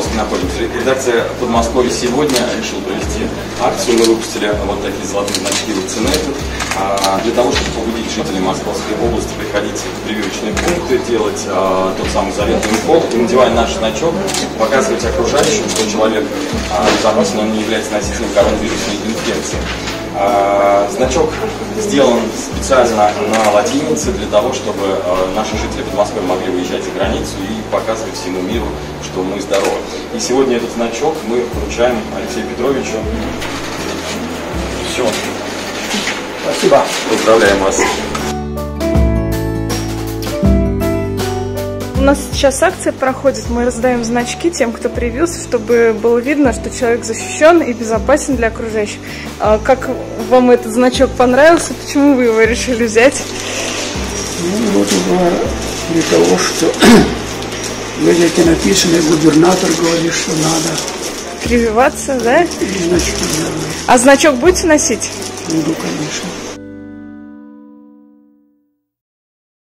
Подмосковье находимся. Редакция Подмосковья сегодня решила провести акцию. Мы выпустили вот такие золотые значки вакцинации для того, чтобы побудить жителей Московской области приходить в прививочные пункты, делать а, тот самый заветный укол и, надевая наш значок, показывать окружающим, что человек а, он не является носителем коронавирусной инфекции. А, значок сделан специально на латинице для того, чтобы а, наши жители Подмосковья могли выезжать за границу и показывать всему миру, что мы здоровы. И сегодня этот значок мы вручаем Алексею Петровичу. Все. Спасибо. Поздравляем вас. У нас сейчас акция проходит, мы раздаем значки тем, кто привился, чтобы было видно, что человек защищен и безопасен для окружающих. А как вам этот значок понравился? Почему вы его решили взять? Ну, вот было для того, что в написано, губернатор говорит, что надо. Прививаться, да? А значок будете носить? Буду, конечно.